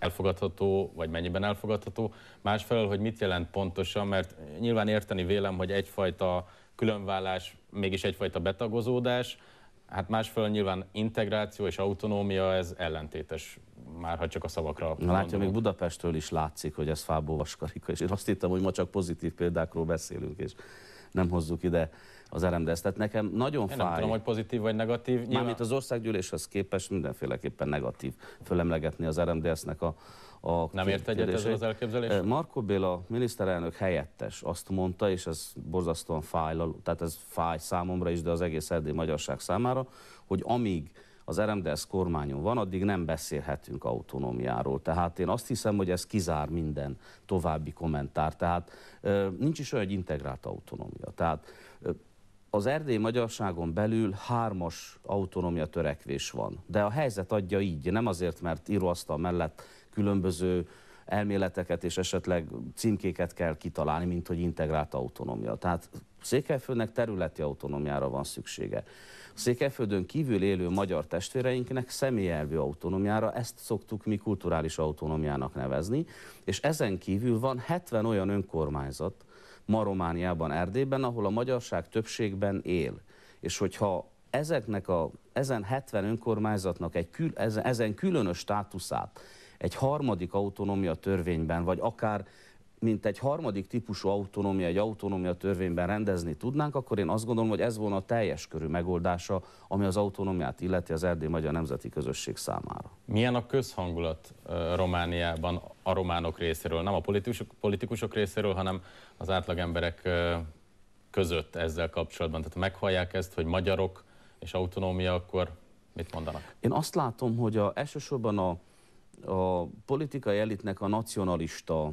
elfogadható, vagy mennyiben elfogadható. Másfelől, hogy mit jelent pontosan, mert nyilván érteni vélem, hogy egyfajta különvállás, mégis egyfajta betagozódás, Hát másfelől nyilván integráció és autonómia, ez ellentétes, már ha csak a szavakra Na, Látja, még Budapestről is látszik, hogy ez fából vaskarika, és én azt hittem, hogy ma csak pozitív példákról beszélünk, és nem hozzuk ide az RMDS. Tehát nekem nagyon Én fáj. nem tudom, hogy pozitív vagy negatív. Nyilván... Mármint az országgyűléshez képest mindenféleképpen negatív fölemlegetni az RMDS-nek a, a Nem ért egyet ezzel az elképzeléssel? Marko Béla miniszterelnök helyettes azt mondta, és ez borzasztóan fáj, tehát ez fáj számomra is, de az egész erdély magyarság számára, hogy amíg az RMDS kormányon van, addig nem beszélhetünk autonómiáról. Tehát én azt hiszem, hogy ez kizár minden további kommentár. Tehát nincs is olyan, hogy integrált autonómia. Tehát az erdély magyarságon belül hármas autonómia törekvés van. De a helyzet adja így, nem azért, mert íróasztal mellett különböző elméleteket és esetleg címkéket kell kitalálni, mint hogy integrált autonómia. Tehát Székelyföldnek területi autonómiára van szüksége. Székelyföldön kívül élő magyar testvéreinknek személyelvű autonómiára, ezt szoktuk mi kulturális autonómiának nevezni, és ezen kívül van 70 olyan önkormányzat, ma Romániában, Erdélyben, ahol a magyarság többségben él. És hogyha ezeknek a, ezen 70 önkormányzatnak egy kül, ezen, ezen különös státuszát egy harmadik autonómia törvényben, vagy akár mint egy harmadik típusú autonómia, egy autonómia törvényben rendezni tudnánk, akkor én azt gondolom, hogy ez volna a teljes körű megoldása, ami az autonómiát illeti az erdély magyar nemzeti közösség számára. Milyen a közhangulat Romániában a románok részéről, nem a politikusok, politikusok részéről, hanem az átlagemberek között ezzel kapcsolatban? Tehát meghallják ezt, hogy magyarok és autonómia, akkor mit mondanak? Én azt látom, hogy a, elsősorban a, a politikai elitnek a nacionalista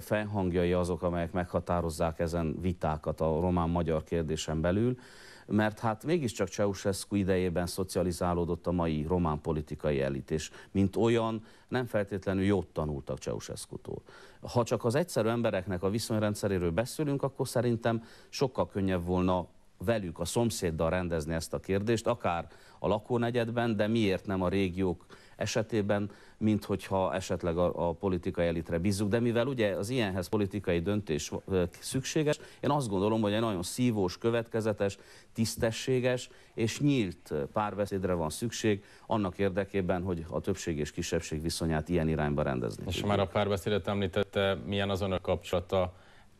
felhangjai azok, amelyek meghatározzák ezen vitákat a román-magyar kérdésen belül, mert hát mégiscsak Ceausescu idejében szocializálódott a mai román politikai elit, és mint olyan nem feltétlenül jót tanultak Ceausescu-tól. Ha csak az egyszerű embereknek a viszonyrendszeréről beszélünk, akkor szerintem sokkal könnyebb volna velük, a szomszéddal rendezni ezt a kérdést, akár a lakónegyedben, de miért nem a régiók esetében, mint hogyha esetleg a, a politikai elitre bízzuk. De mivel ugye az ilyenhez politikai döntés szükséges, én azt gondolom, hogy egy nagyon szívós, következetes, tisztességes és nyílt párbeszédre van szükség annak érdekében, hogy a többség és kisebbség viszonyát ilyen irányba rendezni. És már a párbeszédet említette, milyen az önök kapcsolata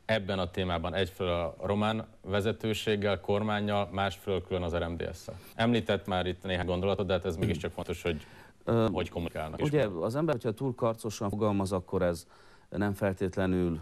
ebben a témában egyfelől a román vezetőséggel, kormányjal, másfelől külön az RMDS-szel. Említett már itt néhány gondolatot, de hát ez mégiscsak fontos, hogy hogy kommunikálnak. Ugye az ember, hogyha túl karcosan fogalmaz, akkor ez nem feltétlenül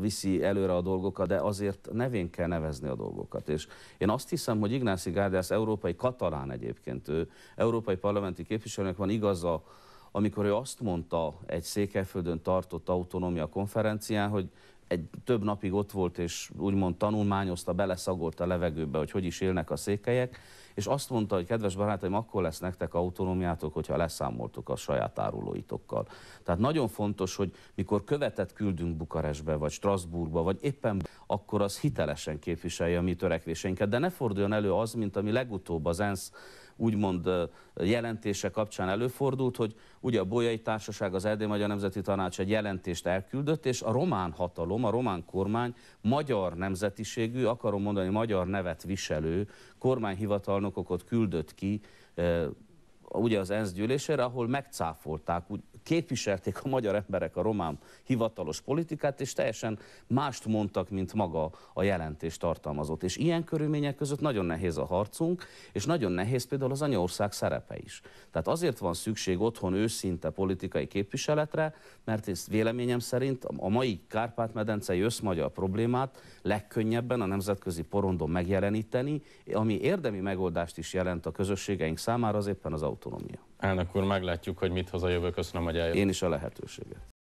viszi előre a dolgokat, de azért nevén kell nevezni a dolgokat. És én azt hiszem, hogy Ignáci Gárdász európai katalán egyébként, ő európai parlamenti képviselőnek van igaza, amikor ő azt mondta egy Székelyföldön tartott autonómia konferencián, hogy egy több napig ott volt, és úgymond tanulmányozta, beleszagolt a levegőbe, hogy hogy is élnek a székelyek, és azt mondta, hogy kedves barátaim, akkor lesz nektek autonómiátok, hogyha leszámoltok a saját árulóitokkal. Tehát nagyon fontos, hogy mikor követet küldünk Bukarestbe, vagy Strasbourgba, vagy éppen akkor az hitelesen képviselje a mi törekvéseinket, de ne forduljon elő az, mint ami legutóbb az ENSZ úgymond jelentése kapcsán előfordult, hogy ugye a Bolyai Társaság, az Erdély Magyar Nemzeti Tanács egy jelentést elküldött, és a román hatalom, a román kormány magyar nemzetiségű, akarom mondani magyar nevet viselő kormányhivatalnokokat küldött ki ugye az ENSZ gyűlésére, ahol megcáfolták, képviselték a magyar emberek a román hivatalos politikát, és teljesen mást mondtak, mint maga a jelentés tartalmazott. És ilyen körülmények között nagyon nehéz a harcunk, és nagyon nehéz például az anyaország szerepe is. Tehát azért van szükség otthon őszinte politikai képviseletre, mert ez véleményem szerint a mai Kárpát-medencei összmagyar problémát legkönnyebben a nemzetközi porondon megjeleníteni, ami érdemi megoldást is jelent a közösségeink számára, az éppen az autonómia. Elnök úr, meglátjuk, hogy mit hoz a jövő. Köszönöm, hogy eljött. Én is a lehetőséget.